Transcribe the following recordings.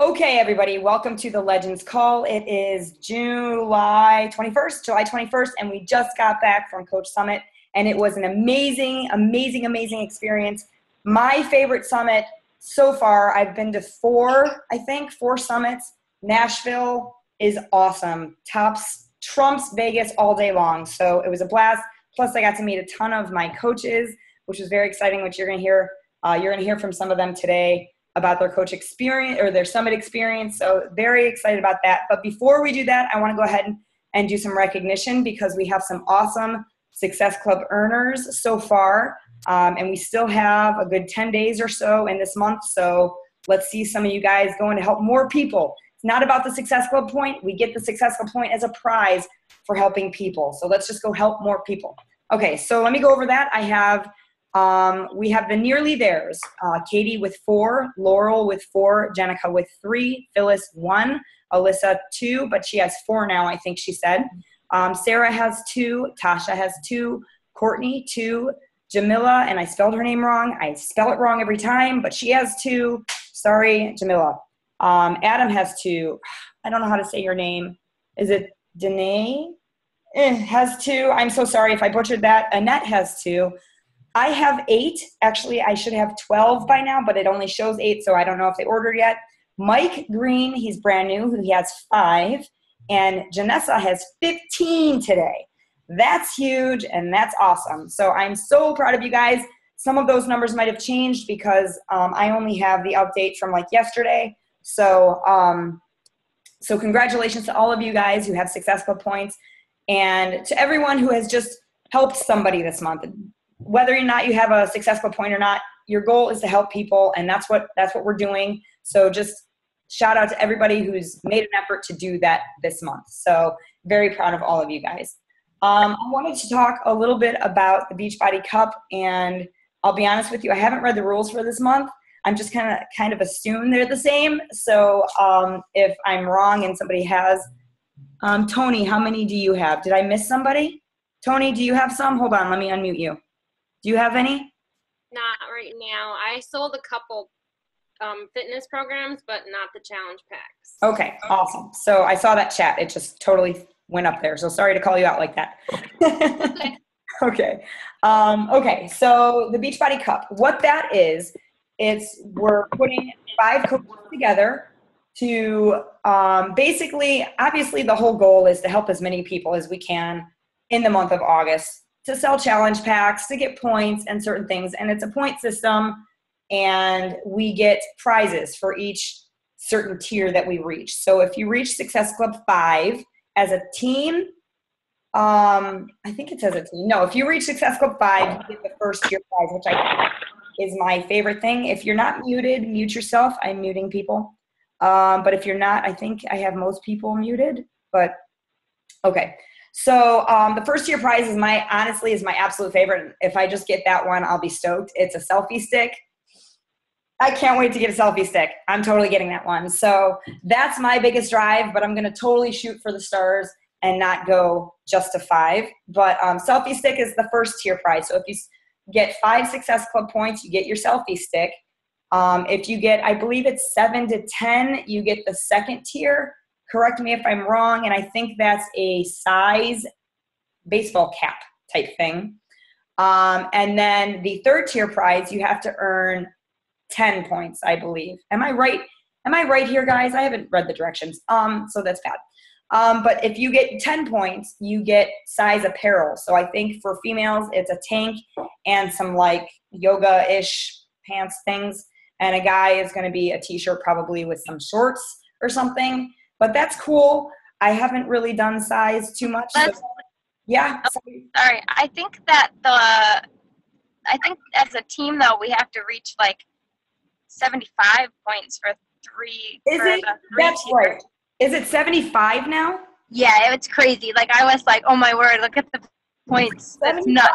Okay, everybody, welcome to the Legends Call. It is July 21st, July 21st, and we just got back from Coach Summit, and it was an amazing, amazing, amazing experience. My favorite summit so far, I've been to four, I think, four summits. Nashville is awesome. Tops, trumps Vegas all day long. So it was a blast. Plus, I got to meet a ton of my coaches, which was very exciting, which you're to hear. Uh, you're going to hear from some of them today about their coach experience or their summit experience. So, very excited about that. But before we do that, I want to go ahead and, do some recognition because we have some awesome Success Club earners so far. Um, and we still have a good 10 days or so in this month. So, let's see some of you guys going to help more people. It's not about the Success Club point. We get the Success Club point as a prize for helping people. So, let's just go help more people. Okay, so let me go over that. I have um, we have the nearly theirs uh, Katie with four, Laurel with four, Jenica with three, Phyllis one, Alyssa two, but she has four now, I think she said. Um, Sarah has two, Tasha has two, Courtney two, Jamila, and I spelled her name wrong. I spell it wrong every time, but she has two. Sorry, Jamila. Um, Adam has two. I don't know how to say your name. Is it Danae? Eh, has two. I'm so sorry if I butchered that. Annette has two. I have eight. Actually, I should have 12 by now, but it only shows eight, so I don't know if they ordered yet. Mike Green, he's brand new, he has five. And Janessa has 15 today. That's huge and that's awesome. So I'm so proud of you guys. Some of those numbers might have changed because um, I only have the update from like yesterday. So, um, so congratulations to all of you guys who have successful points and to everyone who has just helped somebody this month whether or not you have a successful point or not your goal is to help people and that's what that's what we're doing. So just shout out to everybody who's made an effort to do that this month. So very proud of all of you guys. Um, i wanted to talk a little bit about the beachbody cup and i'll be honest with you i haven't read the rules for this month. I'm just kind of kind of assume they're the same. So um, if i'm wrong and somebody has um, tony how many do you have? Did i miss somebody? Tony do you have some? Hold on let me unmute you do you have any? Not right now. I sold a couple um, fitness programs, but not the challenge packs. Okay, awesome. So I saw that chat. It just totally went up there. So sorry to call you out like that. okay. Um, okay. So the Beachbody Cup. What that is, it's we're putting five coaches together to um, basically, obviously, the whole goal is to help as many people as we can in the month of August to sell challenge packs, to get points and certain things. And it's a point system, and we get prizes for each certain tier that we reach. So if you reach Success Club 5 as a team, um, I think it says a team. No, if you reach Success Club 5, you get the first tier prize, which I is my favorite thing. If you're not muted, mute yourself. I'm muting people. Um, but if you're not, I think I have most people muted. But okay. So um, the first year prize is my honestly is my absolute favorite. If I just get that one, I'll be stoked. It's a selfie stick. I can't wait to get a selfie stick. I'm totally getting that one. So that's my biggest drive, but I'm gonna totally shoot for the stars and not go just to five. But um, selfie stick is the first tier prize. So if you get five Success Club points, you get your selfie stick. Um, if you get, I believe it's seven to 10, you get the second tier correct me if I'm wrong, and I think that's a CIZE baseball cap type thing. Um, and then the third tier prize, you have to earn 10 points, I believe. Am I right? Am I right here, guys? I haven't read the directions, um, so that's bad. Um, but if you get 10 points, you get CIZE apparel. So I think for females, it's a tank and some like yoga ish pants things. And a guy is going to be a t shirt, probably with some shorts or something but that's cool. I haven't really done CIZE too much. So, yeah. Oh, sorry. I think that the I think as a team though we have to reach like 75 points for three. Is for it? That's right. Is it 75 now? Yeah, it's crazy. Like I was like, oh my word, look at the points. That's nuts.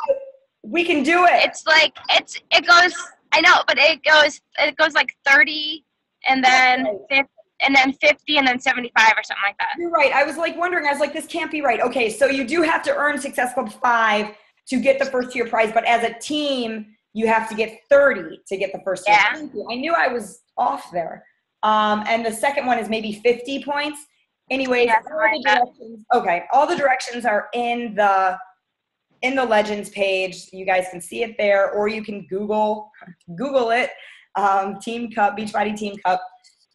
We can do it. It's like it's it goes. I know, but it goes it goes like 30 and then 50 and then 50 and then 75 or something like that. You're right. I was like wondering, I was like, this can't be right. Okay, so you do have to earn Success Club 5 to get the first tier prize, but as a team, you have to get 30 to get the first yeah. I knew I was off there. Um, and the second one is maybe 50 points. Anyways, Yeah, all the like that. directions, okay, all the directions are in the in the legends page. You guys can see it there, or you can Google Google it. Um, team Cup, Beachbody Team Cup.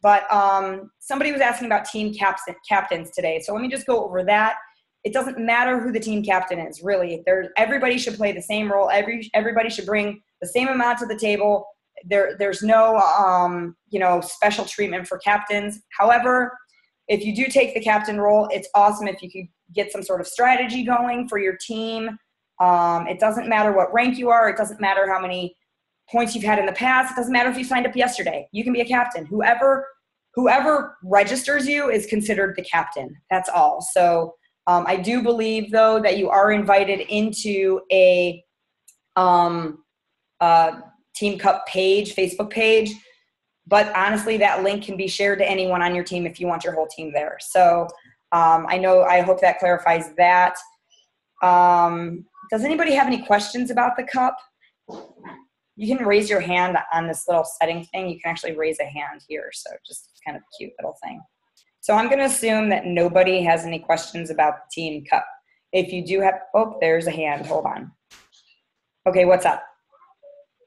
But um, somebody was asking about team captain, captains today, so let me just go over that. It doesn't matter who the team captain is, really. There, everybody should play the same role. Every everybody should bring the same amount to the table. There, there's no um, you know special treatment for captains. However, if you do take the captain role, it's awesome if you could get some sort of strategy going for your team. Um, it doesn't matter what rank you are. It doesn't matter how many points you've had in the past. It doesn't matter if you signed up yesterday. You can be a captain. Whoever whoever registers you is considered the captain. That's all. So um, I do believe though that you are invited into a um, Team Cup page, Facebook page. But honestly, that link can be shared to anyone on your team if you want your whole team there. So um, I know, I hope that clarifies that. Um, does anybody have any questions about the cup? You can raise your hand on this little setting thing. You can actually raise a hand here. So just kind of cute little thing. So I'm going to assume that nobody has any questions about the team cup. If you do have, oh, there's a hand. Hold on. Okay, what's up?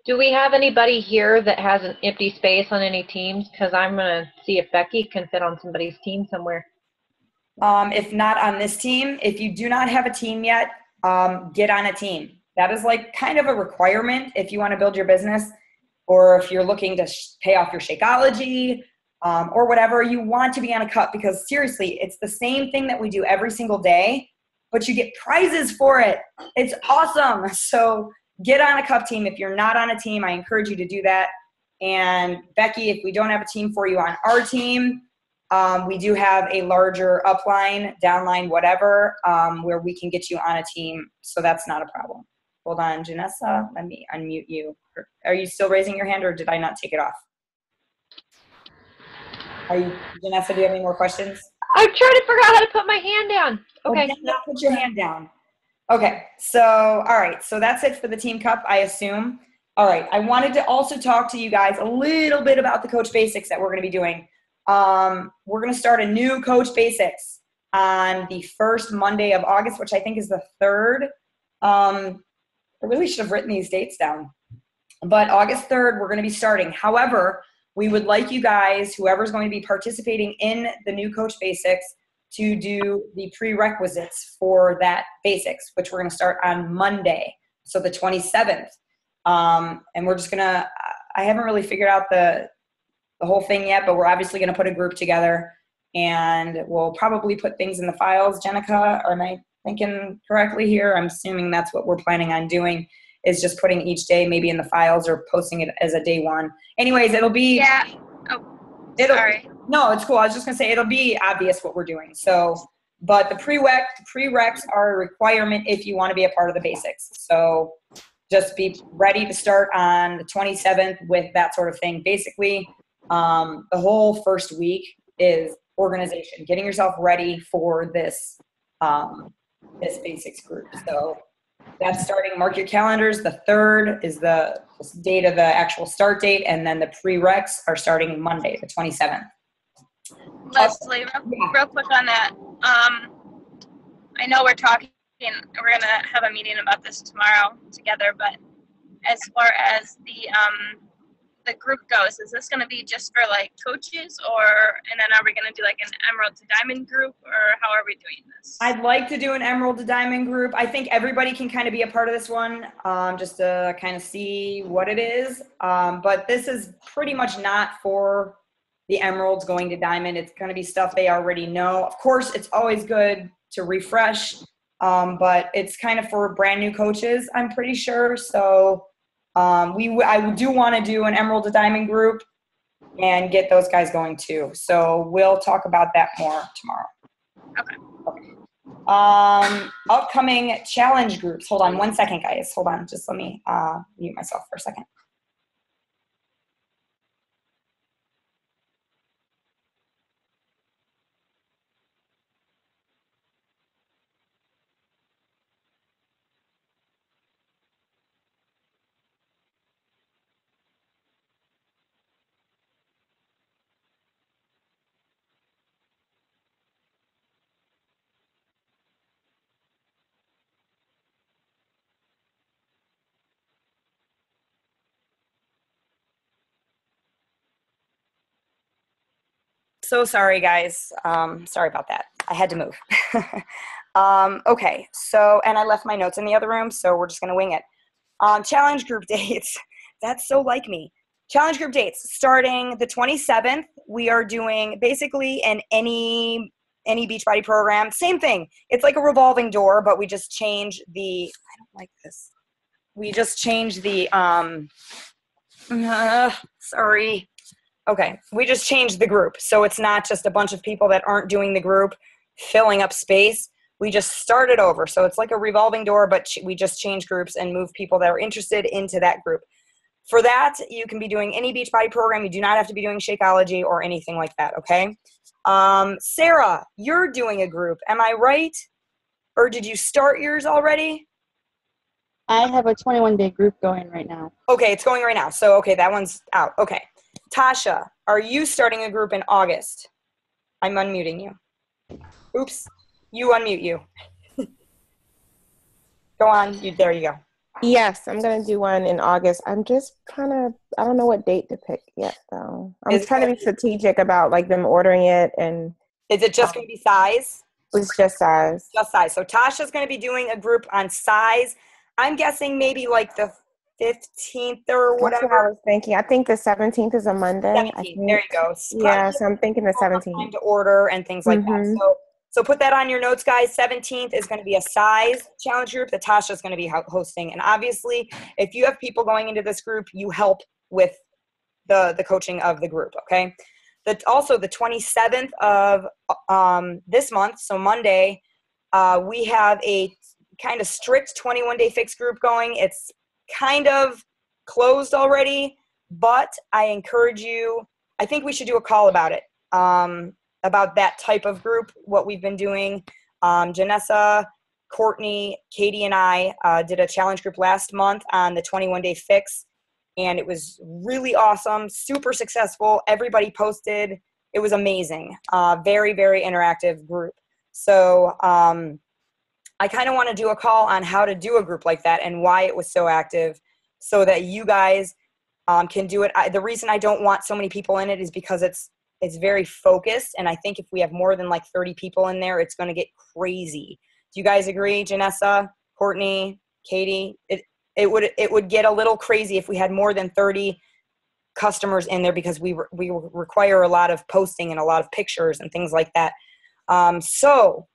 Do we have anybody here that has an empty space on any teams? Because I'm going to see if Becky can fit on somebody's team somewhere. Um, if not on this team, if you do not have a team yet, um, get on a team. That is like kind of a requirement if you want to build your business or if you're looking to sh- pay off your Shakeology um, or whatever. You want to be on a cup because seriously, it's the same thing that we do every single day, but you get prizes for it. It's awesome. So get on a cup team. If you're not on a team, I encourage you to do that. And Becky, if we don't have a team for you on our team, um, we do have a larger upline, downline, whatever, um, where we can get you on a team. So that's not a problem. Hold on, Janessa. Let me unmute you. Are you still raising your hand or did I not take it off? Are you, Janessa, do you have any more questions? I'm trying to figure out how to put my hand down. Okay. Okay, now put your hand down. Okay, so all right, so that's it for the team cup, I assume. All right, I wanted to also talk to you guys a little bit about the coach basics that we're going to be doing. Um, we're going to start a new coach basics on the first Monday of August, which I think is the third. Um, I really should have written these dates down. But August 3rd, we're going to be starting. However, we would like you guys, whoever's going to be participating in the new coach basics, to do the prerequisites for that basics, which we're going to start on Monday, so the 27th. Um, and we're just going to, I haven't really figured out the, the whole thing yet, but we're obviously going to put a group together and we'll probably put things in the files. Jenica, am I thinking correctly here? I'm assuming that's what we're planning on doing is just putting each day maybe in the files or posting it as a day one. Anyways, it'll be Yeah. it'll Sorry. no, it's cool. I was just gonna say it'll be obvious what we're doing. So, but the prereq prereqs are a requirement if you want to be a part of the basics. So, just be ready to start on the 27th with that sort of thing. Basically, um, the whole first week is organization, getting yourself ready for this um, this basics group. So that's starting. Mark your calendars. The third is the date of the actual start date, and then the prereqs are starting Monday, the 27th. Leslie, real, real quick on that. Um, I know we're talking, we're gonna have a meeting about this tomorrow together, but as far as the um, the group goes, is this gonna be just for like coaches, or and then are we gonna do like an Emerald to Diamond group, or how are we doing this? I'd like to do an Emerald to Diamond group. I think everybody can kind of be a part of this one, um, just to kind of see what it is. Um, but this is pretty much not for the Emeralds going to Diamond. It's going to be stuff they already know. Of course, it's always good to refresh, um, but it's kind of for brand new coaches. I'm pretty sure. So um, we w- I do want to do an Emerald to Diamond group and get those guys going too. So we'll talk about that more tomorrow. Okay. Um, upcoming challenge groups. Hold on one second, guys. Hold on. Just let me uh, mute myself for a second. So sorry, guys. Um, sorry about that. I had to move. um, okay, so, and I left my notes in the other room, so we're just going to wing it. Um, challenge group dates. That's so like me. Challenge group dates starting the 27th. We are doing basically an any any Beachbody program. Same thing. It's like a revolving door, but we just change the. I don't like this. We just change the. Um, uh, sorry. Okay, we just changed the group, so it's not just a bunch of people that aren't doing the group filling up space. We just started over, so it's like a revolving door, but we just change groups and move people that are interested into that group. For that, you can be doing any Beachbody program. You do not have to be doing Shakeology or anything like that, okay? Um, Sarah, you're doing a group. Am I right? Or did you start yours already? I have a 21 day group going right now. Okay, it's going right now. So, okay, that one's out. Okay. Tasha, are you starting a group in August? I'm unmuting you. Oops. You unmute you. go on. You, there you go. Yes, I'm gonna do one in August. I'm just trying to. I don't know what date to pick yet, though. I'm Is trying to be strategic about like them ordering it, and Is it just going to be CIZE? it's just CIZE. Just CIZE. So Tasha's going to be doing a group on CIZE. I'm guessing maybe like the 15th or That's what I was thinking. I think the 17th is a Monday. I 17th. think. There you go. Yeah, so I'm thinking the 17th. to order and things like that. Mhm. So, so put that on your notes, guys. 17th is going to be a CIZE challenge group that Tasha's going to be hosting. And obviously, if you have people going into this group, you help with the the coaching of the group. Okay. That also the 27th of um, this month, so Monday, uh, we have a kind of strict 21 day fix group going. It's kind of closed already, but I encourage you. I think we should do a call about it. Um, about that type of group, what we've been doing. Um, Janessa, Courtney, Katie, and I uh, did a challenge group last month on the 21 day fix, and it was really awesome, super successful. Everybody posted. It was amazing. Uh, very, very interactive group. So um, I kind of want to do a call on how to do a group like that and why it was so active so that you guys um, can do it. I, the reason I don't want so many people in it is because it's it's very focused and i think if we have more than like 30 people in there it's going to get crazy. Do you guys agree janessa courtney katie? It, it would it would get a little crazy if we had more than 30 customers in there because we re- we require a lot of posting and a lot of pictures and things like that. Um, so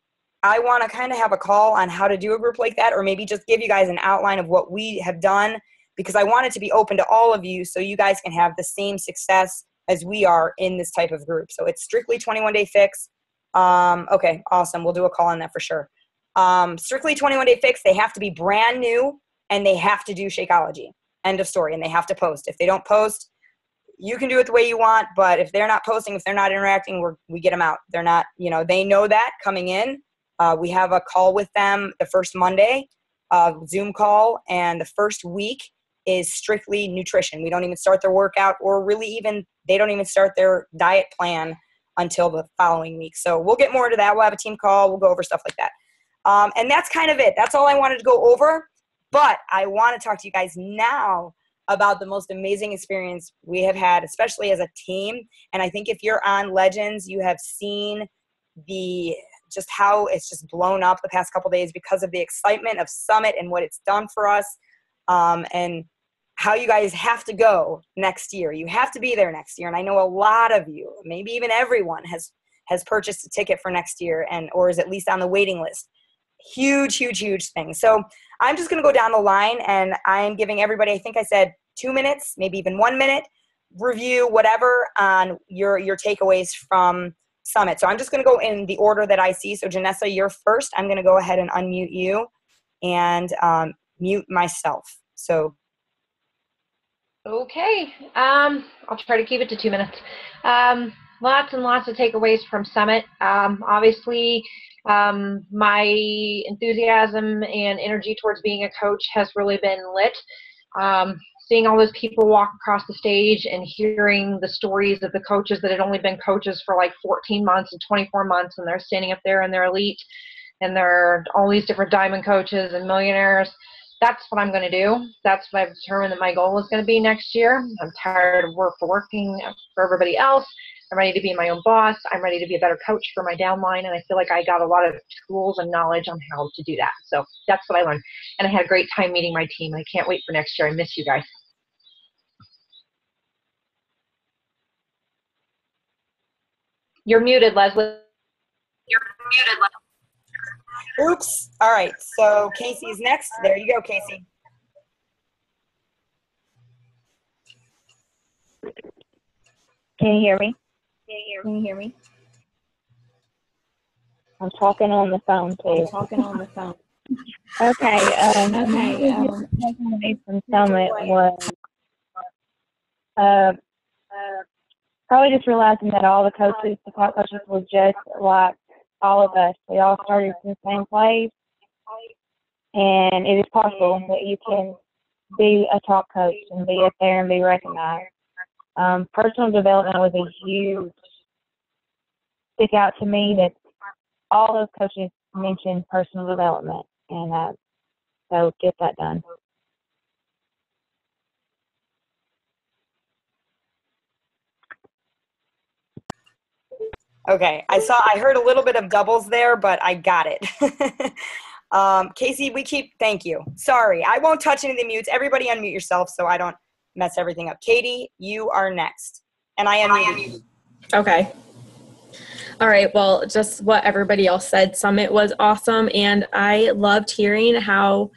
i want to kind of have a call on how to do a group like that or maybe just give you guys an outline of what we have done because i want it to be open to all of you so you guys can have the same success as we are in this type of group. So it's strictly 21 day fix. Um, okay, awesome. We'll do a call on that for sure. Um, strictly 21 day fix. They have to be brand new and they have to do Shakeology. End of story. And they have to post. If they don't post, you can do it the way you want. But if they're not posting, if they're not interacting, we're, we get them out. They're not, you know, they know that coming in. Uh, we have a call with them the first Monday, uh, Zoom call, and the first week is strictly nutrition. We don't even start their workout or really even they don't even start their diet plan until the following week. So we'll get more into that. We'll have a team call. We'll go over stuff like that. Um, and that's kind of it. That's all I wanted to go over. But I want to talk to you guys now about the most amazing experience we have had, especially as a team. And I think if you're on Legends, you have seen the just how it's just blown up the past couple days because of the excitement of Summit and what it's done for us. Um, and how you guys have to go next year. You have to be there next year. And I know a lot of you, maybe even everyone has has purchased a ticket for next year and or is at least on the waiting list. Huge, huge, huge thing. So I'm just gonna go down the line and I'm giving everybody, I think I said two minutes, maybe even one minute, review, whatever, on your your takeaways from Summit. So I'm just gonna go in the order that I see. So Janessa, you're first. I'm gonna go ahead and unmute you and um, mute myself. So Okay. Um, I'll try to keep it to two minutes. Um, lots and lots of takeaways from Summit. Um, obviously, um, my enthusiasm and energy towards being a coach has really been lit. Seeing all those people walk across the stage and hearing the stories of the coaches that had only been coaches for like 14 months and 24 months, and they're standing up there and they're elite, and they're all these different diamond coaches and millionaires that's what I'm going to do. That's what I've determined that my goal is going to be next year. I'm tired of work for working for everybody else. I'm ready to be my own boss. I'm ready to be a better coach for my downline. And I feel like I got a lot of tools and knowledge on how to do that. So that's what I learned. And I had a great time meeting my team. I can't wait for next year. I miss you guys. You're muted, Leslie. You're muted, Leslie. Oops. All right. So Casey's next. There you go, Casey. Can you hear me? Can you hear me? I'm talking on the phone too. Talking on the phone. Okay. Um, Okay, um, takeaway from Summit was uh, probably just realizing that all the coaches, the part coaches, were just like all of us. We all started from the same place, and it is possible that you can be a top coach and be up there and be recognized. Um, personal development was a huge stick out to me that all those coaches mentioned personal development, and uh, so get that done. Okay. I saw, I heard a little bit of doubles there, but I got it. um, Casey, we keep, thank you. Sorry. I won't touch any of the mutes. Everybody unmute yourself so I don't mess everything up. Katie, you are next. And I unmute. Okay. All right. Well, just what everybody else said, Summit was awesome. And I loved hearing how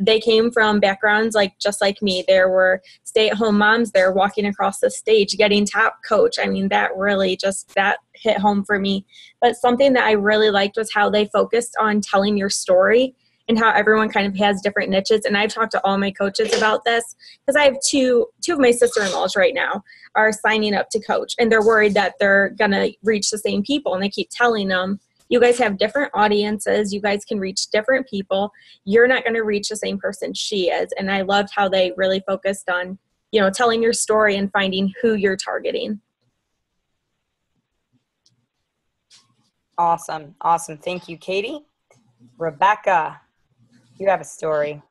they came from backgrounds like just like me. There were stay at home moms there walking across the stage getting top coach. I mean, that really just that hit home for me. But something that I really liked was how they focused on telling your story and how everyone kind of has different niches. And I've talked to all my coaches about this because I have two two of my sister-in-laws right now are signing up to coach and they're worried that they're gonna reach the same people and they keep telling them you guys have different audiences you guys can reach different people you're not going to reach the same person she is and i loved how they really focused on you know telling your story and finding who you're targeting Awesome. Awesome. Thank you, Katie. Rebecca, you have a story.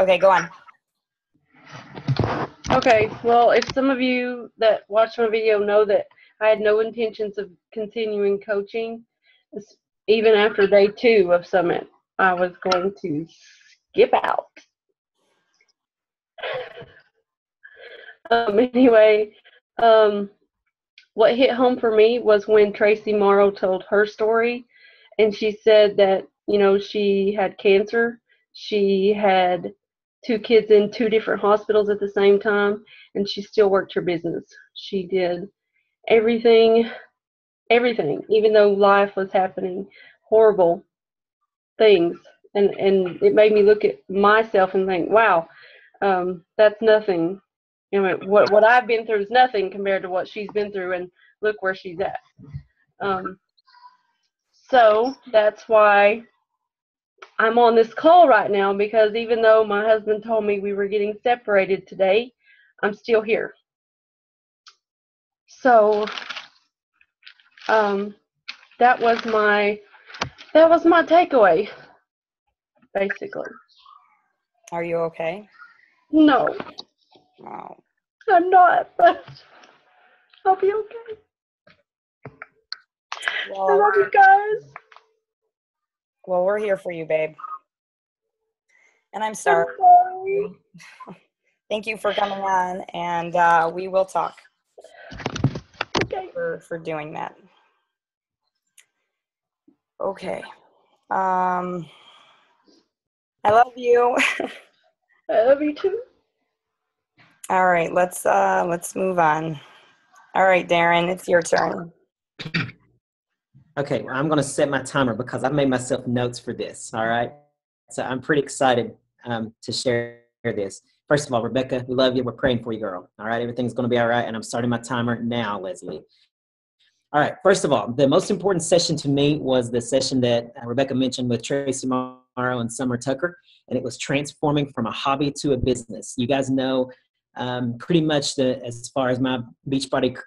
Okay, go on. Okay, well, if some of you that watched my video know that I had no intentions of continuing coaching, s- even after day two of Summit, I was going to skip out. Um, anyway, um, what hit home for me was when Tracy Morrow told her story, and she said that, you know, she had cancer, she had two kids in two different hospitals at the same time and she still worked her business she did everything everything even though life was happening horrible things. And and it made me look at myself and think wow um, that's nothing. You know what what i've been through is nothing compared to what she's been through and look where she's at. Um, so that's why I'm on this call right now because even though my husband told me we were getting separated today, I'm still here. So um, that was my that was my takeaway, basically. Are you okay? No, Wow. I'm not, but I'll be okay. I Well, love you guys. well, we're here for you, babe. And I'm sorry. I'm sorry. Thank you for coming on, and uh, we will talk Okay. for, for doing that. Okay. Um, I love you. I love you too. All right, let's uh, let's move on. All right, Darren, it's your turn. Okay, well, I'm going to set my timer because I made myself notes for this. All right. So I'm pretty excited um, to share this. First of all, Rebecca, we love you. We're praying for you, girl. All right. Everything's going to be all right. And I'm starting my timer now, Leslie. All right. First of all, the most important session to me was the session that uh, Rebecca mentioned with Tracy Morrow and Summer Tucker, and it was transforming from a hobby to a business. You guys know um, pretty much the as far as my Beachbody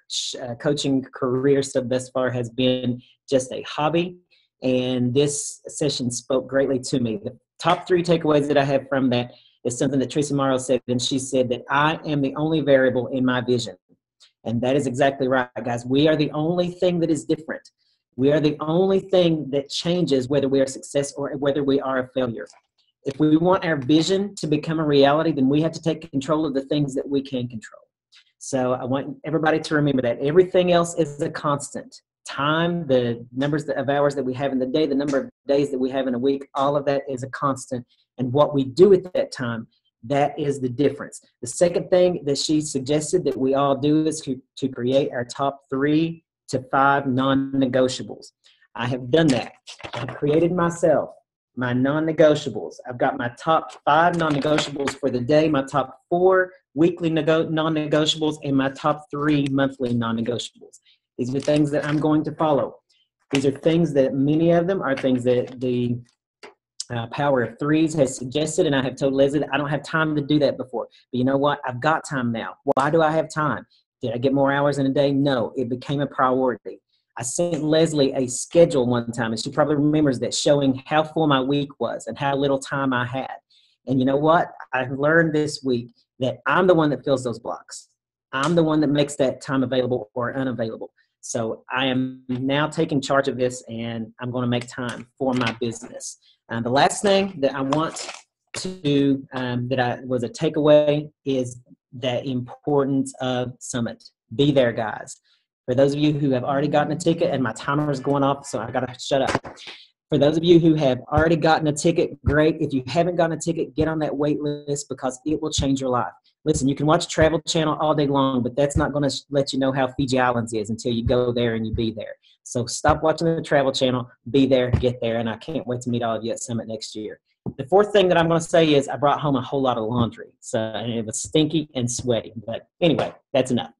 uh, coaching career so thus far has been just a hobby. And this session spoke greatly to me. The top three takeaways that I have from that is something that Tracy Morrow said, and she said that I am the only variable in my vision. And that is exactly right, guys. We are the only thing that is different. We are the only thing that changes whether we are success or whether we are a failure. If we want our vision to become a reality, then we have to take control of the things that we can control. So I want everybody to remember that everything else is a constant. Time, the numbers of hours that we have in the day, the number of days that we have in a week, all of that is a constant. And what we do at that time that is the difference. The second thing that she suggested that we all do is to, to create our top three to five non negotiables. I have done that. I've created myself my non negotiables. I've got my top five non negotiables for the day, my top four weekly nego- non negotiables, and my top three monthly non negotiables. These are things that I'm going to follow. These are things that many of them are things that the uh, Power of Threes has suggested, and I have told Leslie I don't have time to do that before. But you know what? I've got time now. Why do I have time? Did I get more hours in a day? No, it became a priority. I sent Leslie a schedule one time, and she probably remembers that, showing how full my week was and how little time I had. And you know what? I've learned this week that I'm the one that fills those blocks. I'm the one that makes that time available or unavailable. So I am now taking charge of this, and I'm going to make time for my business. And the last thing that I want to um, that I was a takeaway is the importance of Summit. Be there, guys. For those of you who have already gotten a ticket, and my timer is going off, so I gotta shut up. For those of you who have already gotten a ticket, great. If you haven't gotten a ticket, get on that wait list because it will change your life. Listen, you can watch Travel Channel all day long, but that's not going to let you know how Fiji Islands is until you go there and you be there. So stop watching the Travel Channel, be there, get there, and I can't wait to meet all of you at Summit next year. The fourth thing that I'm going to say is I brought home a whole lot of laundry, so and it was stinky and sweaty. But anyway, that's enough.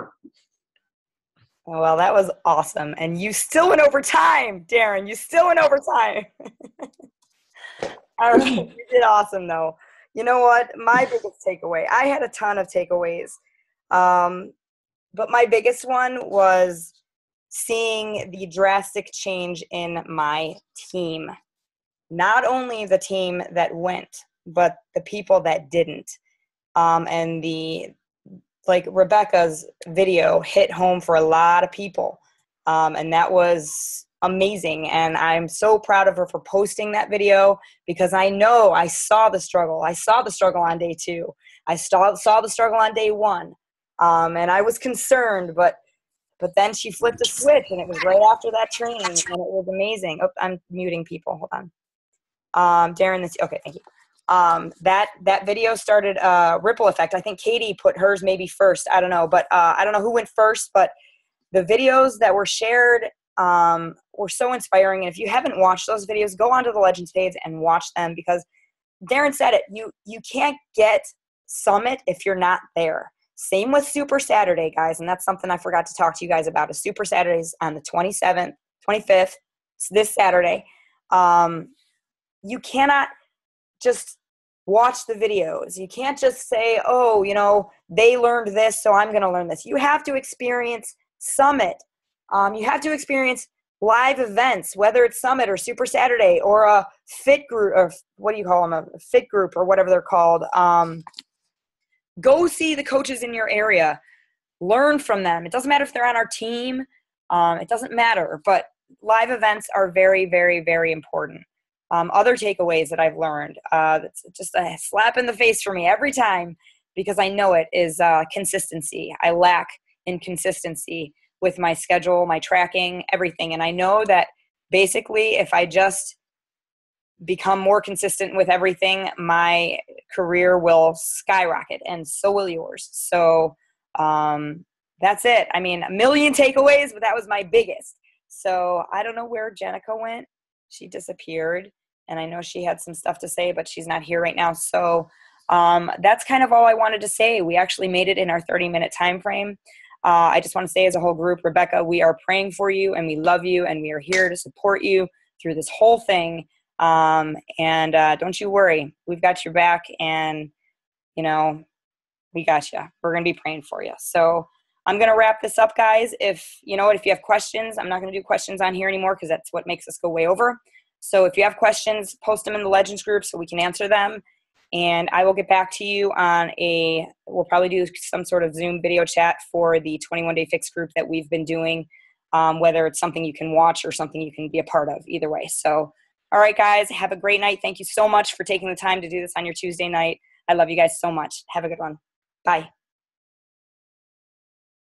Oh, well, that was awesome, and you still went over time, Darren. You still went over time. All right, you did awesome though. You know what? My biggest takeaway. I had a ton of takeaways, um, but my biggest one was seeing the drastic change in my team. Not only the team that went, but the people that didn't. Um, and the like Rebecca's video hit home for a lot of people. Um, and that was amazing. And I'm so proud of her for posting that video because I know I saw the struggle. I saw the struggle on day two. I saw, saw the struggle on day one. Um, and I was concerned, but but then she flipped a switch, and it was right after that training, and it was amazing. Oh, I'm muting people. Hold on. Um, Darren, this okay. Thank you. Um, that that video started a ripple effect. I think Katie put hers maybe first. I don't know, but uh, I don't know who went first. But the videos that were shared um, were so inspiring. And if you haven't watched those videos, go onto the Legends page and watch them because Darren said it. You you can't get Summit if you're not there. Same with Super Saturday, guys, and that's something I forgot to talk to you guys about. A Super Saturdays on the 27th, 25th, it's this Saturday. Um, you cannot just watch the videos. You can't just say, "Oh, you know, they learned this, so I'm going to learn this." You have to experience Summit. Um, you have to experience live events, whether it's Summit or Super Saturday or a fit group, or what do you call them, a fit group or whatever they're called. Um, go see the coaches in your area. Learn from them. It doesn't matter if they're on our team. Um, it doesn't matter but live events are very very very important. Um, other takeaways that i've learned uh, that's just a slap in the face for me every time because i know it is uh, consistency. I lack in consistency with my schedule my tracking everything and i know that basically if i just become more consistent with everything, my career will skyrocket, and so will yours. So um, that's it. I mean, a million takeaways, but that was my biggest. So I don't know where Jenica went. She disappeared, and I know she had some stuff to say, but she's not here right now. So um, that's kind of all I wanted to say. We actually made it in our 30 minute time frame. Uh, I just want to say, as a whole group, Rebecca, we are praying for you and we love you and we are here to support you through this whole thing. Um, and uh, don't you worry, we've got your back, and you know, we got you. We're gonna be praying for you. So I'm gonna wrap this up, guys. If you know what, if you have questions, I'm not gonna do questions on here anymore because that's what makes us go way over. So if you have questions, post them in the Legends group so we can answer them. And I will get back to you on a. We'll probably do some sort of Zoom video chat for the 21 day fix group that we've been doing, um, whether it's something you can watch or something you can be a part of. Either way. So, all right, guys, have a great night. Thank you so much for taking the time to do this on your Tuesday night. I love you guys so much. Have a good one. Bye.